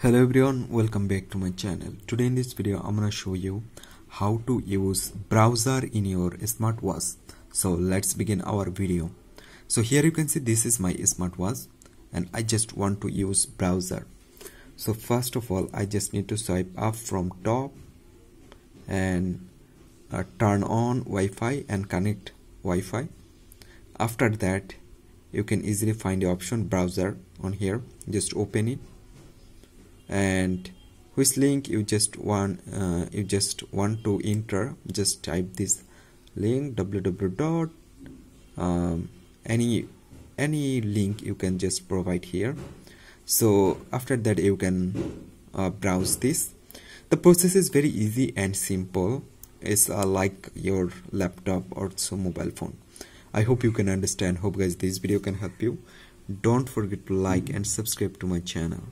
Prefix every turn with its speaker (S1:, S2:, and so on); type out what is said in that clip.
S1: hello everyone welcome back to my channel. Today in this video i'm gonna show you how to use browser in your smartwatch. So let's begin our video. So here you can see this is my smartwatch and i just want to use browser. So first of all i just need to swipe up from top and uh, turn on wi-fi and connect wi-fi. After that you can easily find the option browser on here. Just open it and which link you just want uh, you just want to enter. Just type this link www. Dot um, any any link you can just provide here. So after that you can uh, browse this. The process is very easy and simple. It's uh, like your laptop or so mobile phone. I hope you can understand. Hope guys this video can help you. Don't forget to like and subscribe to my channel